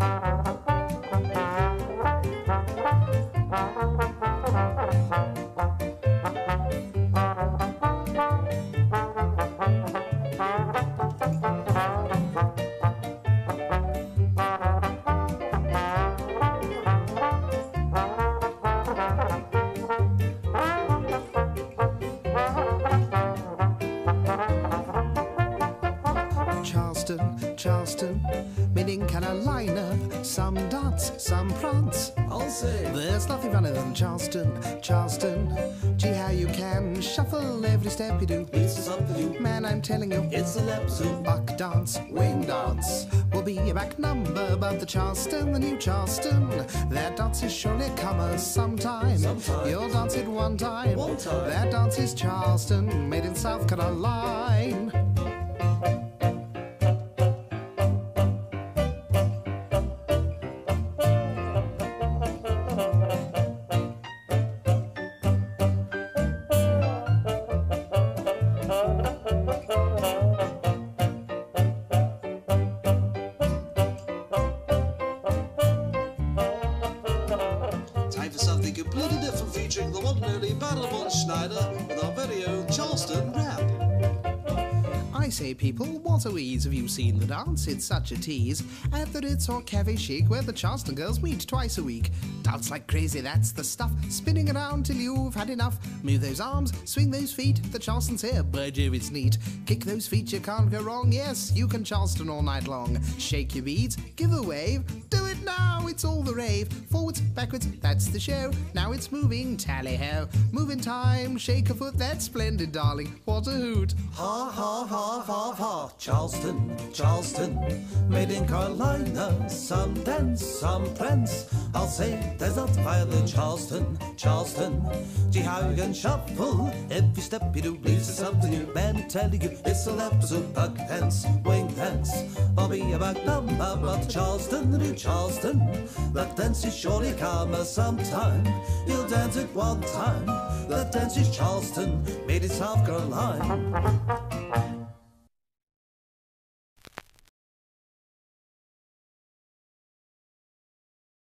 Bye. Carolina. Some dance, some prance. I'll say. There's nothing funnier than Charleston, Charleston. Gee, how you can shuffle every step you do. Is something you. Man, I'm telling you, It's an episode. buck dance, wing dance will be a back number, but the Charleston, the new Charleston, that dance is surely a comer sometime. Sometime. You'll dance it one time. One time. That dance is Charleston, made in South Carolina. Completely different featuring the one and only Schneider with our very own Charleston rap. I say, people, what a wheeze have you seen the dance? It's such a tease. At the Ritz or Cafe Chic, where the Charleston girls meet twice a week. Dance like crazy, that's the stuff. Spinning around till you've had enough. Move those arms, swing those feet. The Charleston's here, by Jove, it's neat. Kick those feet, you can't go wrong. Yes, you can Charleston all night long. Shake your beads, give a wave. Do it now, it's all the rave. Forwards, backwards, that's the show. Now it's moving, tally ho. Move in time, shake a foot, that's splendid, darling. What a hoot. Ha ha ha ha ha. Charleston, Charleston, made in Carolina. Some dance, some prance. I'll say there's not violin. Charleston, Charleston. Gee, how you can shuffle every step you do leads to something new. Man, telling you it's an episode. Buck dance, wing dance. Be a back number, but Charleston, the new Charleston. That dance is surely karma sometime. You'll dance it one time. That dance is Charleston, made in South Carolina.